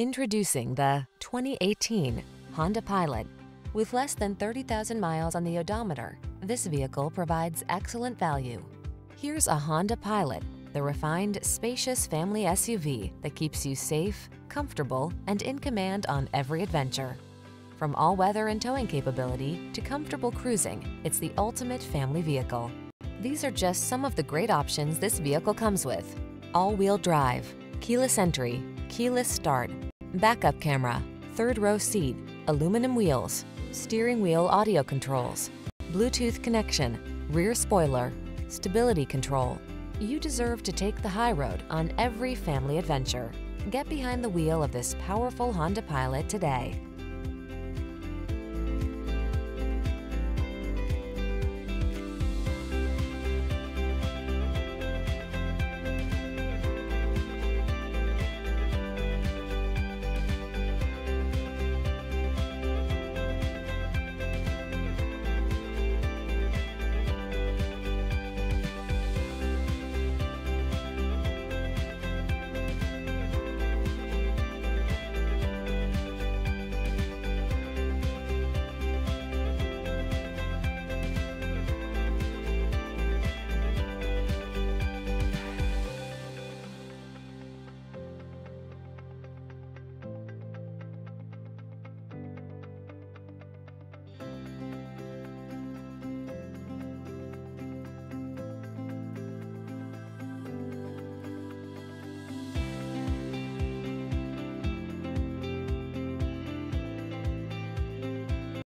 Introducing the 2018 Honda Pilot. With less than 30,000 miles on the odometer, this vehicle provides excellent value. Here's a Honda Pilot, the refined, spacious family SUV that keeps you safe, comfortable, and in command on every adventure. From all-weather and towing capability to comfortable cruising, it's the ultimate family vehicle. These are just some of the great options this vehicle comes with. All-wheel drive, keyless entry, keyless start, backup camera, third row seat, aluminum wheels, steering wheel audio controls, Bluetooth connection, rear spoiler, stability control. You deserve to take the high road on every family adventure. Get behind the wheel of this powerful Honda Pilot today.